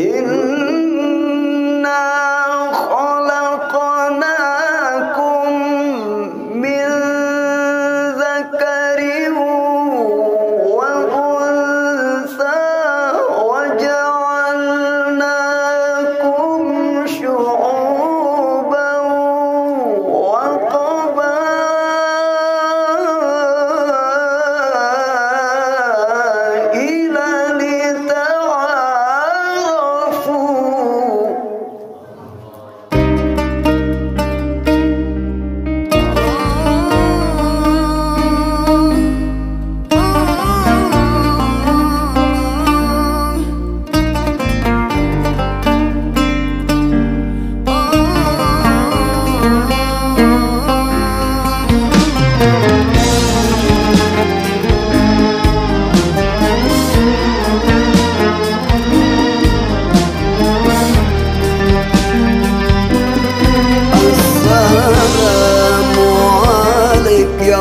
إن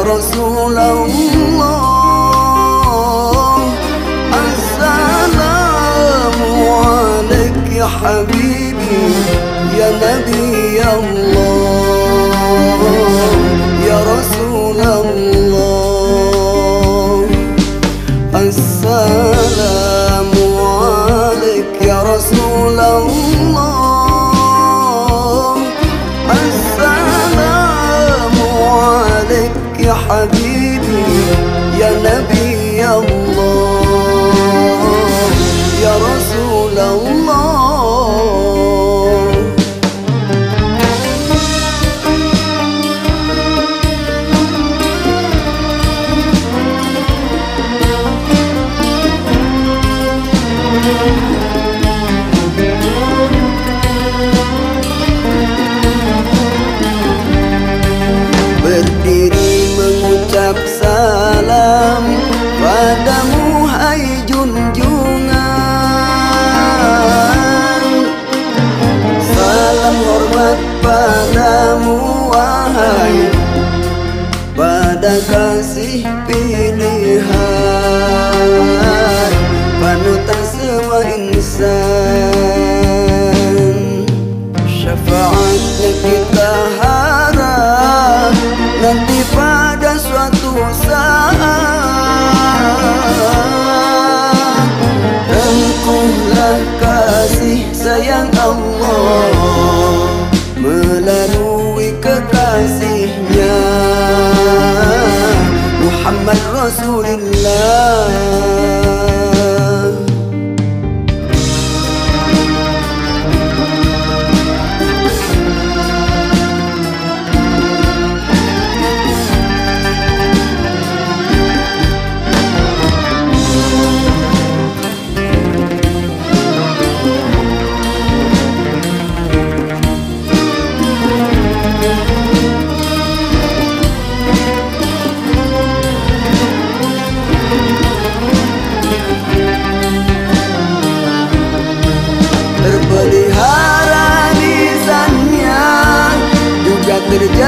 رسول الله. السلام عليك يا حبيبي يا نبي الله. lain Pada kasih pilihan Panutan semua insan Syafaatnya kita harap Nanti pada suatu saat Rengkuhlah kasih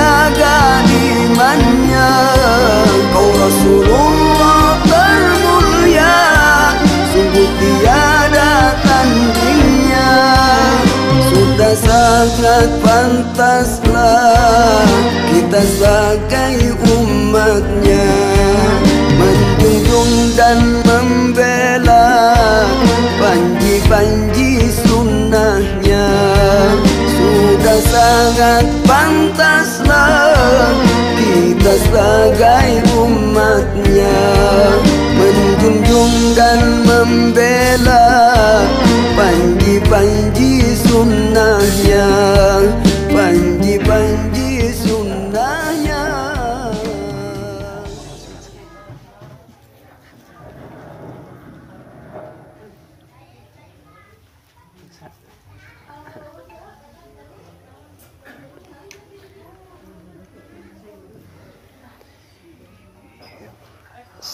jaga imannya Kau Rasulullah termulia Sungguh tiada tandingnya. Sudah sangat pantaslah Kita sebagai umatnya. Menjunjung dan membela Panji-panji sunnahnya. Sudah sangat pantaslah kita sebagai umatnya menjunjung dan membela Panji-panji sunnahnya. Panji-panji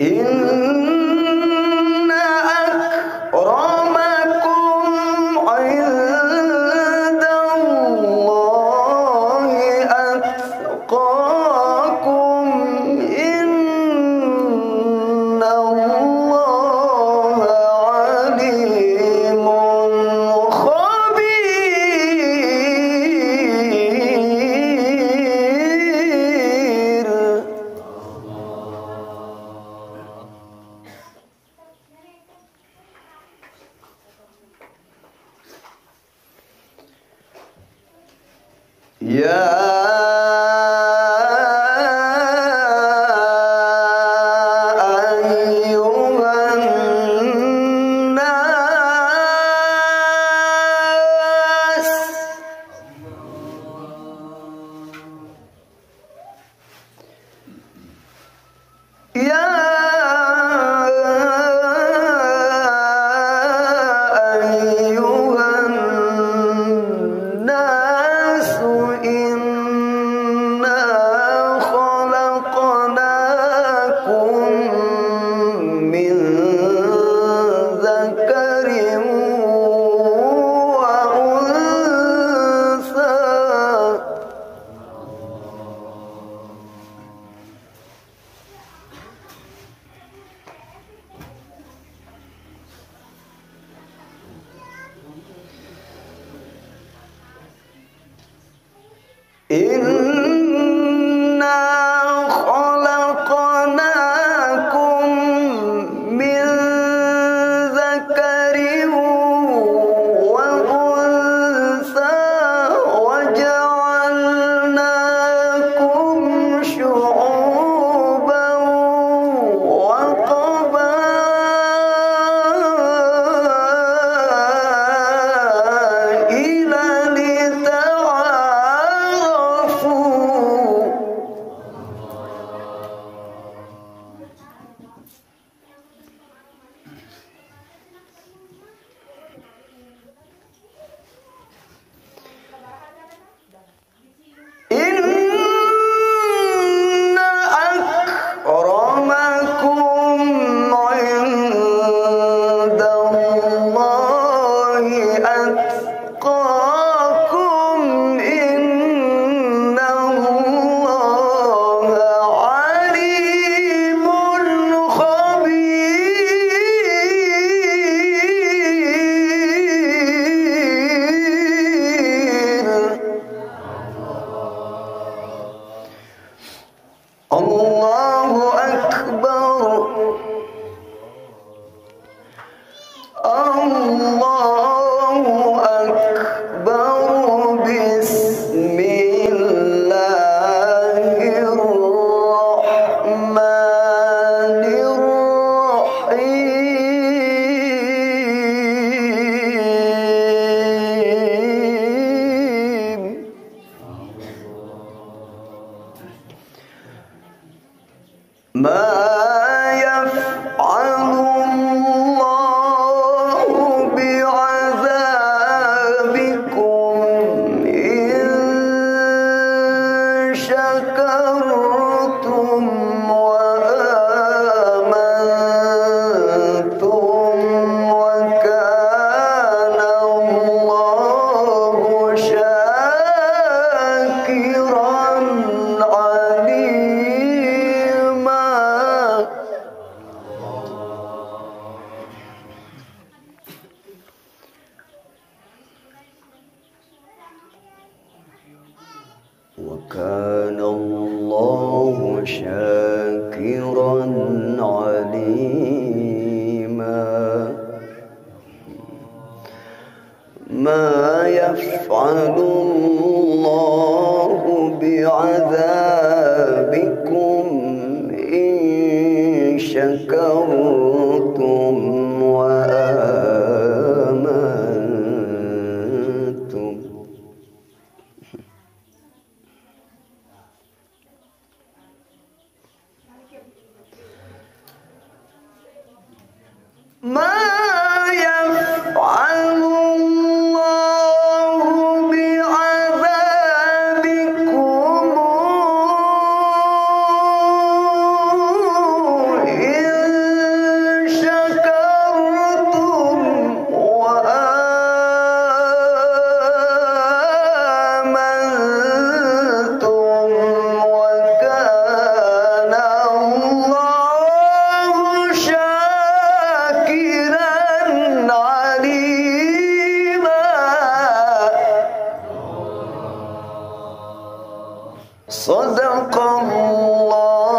إن En الله وكان الله شاكرا عليما. ما يفعل الله بعذابكم إن شكروا صدق الله.